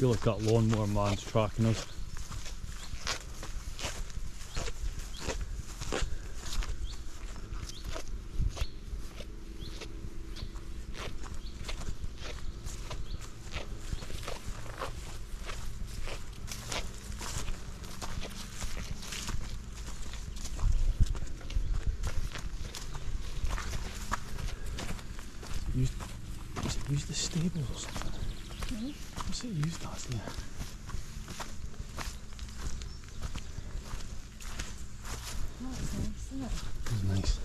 feel like that lawnmower man's tracking us. Use, use the stable Mhm. What's it used as there? Oh, nice, isn't it? It's nice.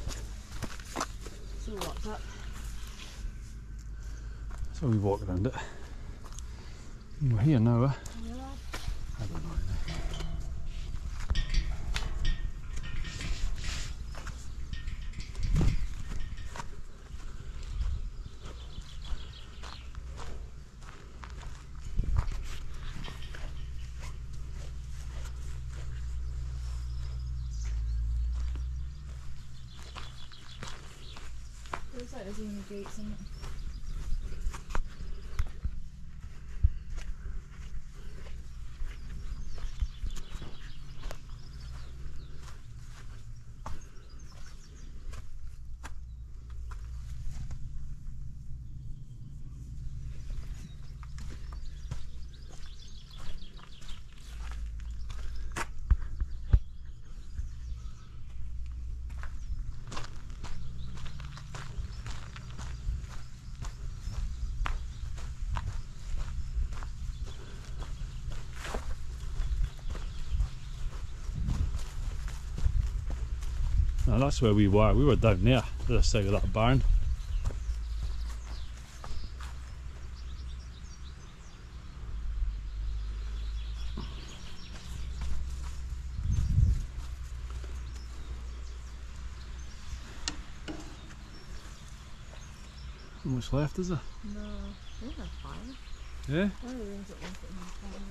It's all locked up. So we walk around it. We're here now, eh? Can you laugh? I don't know. really. Looks like there's only gates in it. No, that's where we were. We were down there, the other side of that barn. How much left is there? No. We have fire. Yeah? One of the rooms at one point had fire.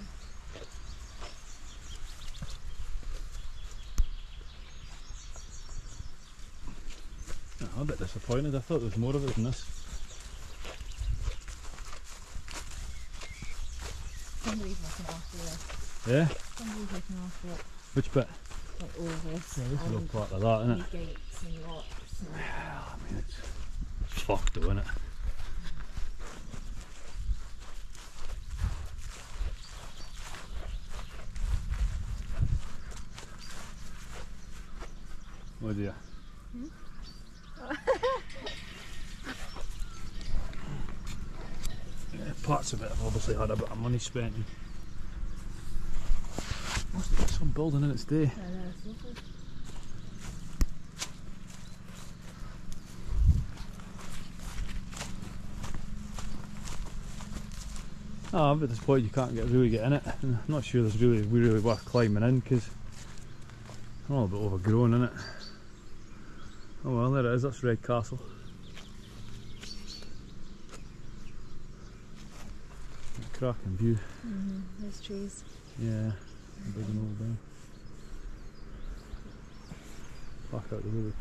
Oh, I'm a bit disappointed. I thought there was more of it than this. Somebody's looking after this. Yeah? Somebody's looking after it. Which bit? Like all of this. Yeah, all part of that, isn't it? gates and locks. And I mean, it's, fucked though, isn't it? Oh dear. yeah, parts of it have obviously had a bit of money spent. Must be some building in its day. I know, it's lovely. Oh, but at this point you can't get really get in it. I'm not sure there's really really worth climbing in because I'm all a bit overgrown in it. Oh well, there it is. That's Red Cracking view. Mm-hmm. There's trees. Yeah, big and old down. Back out the river.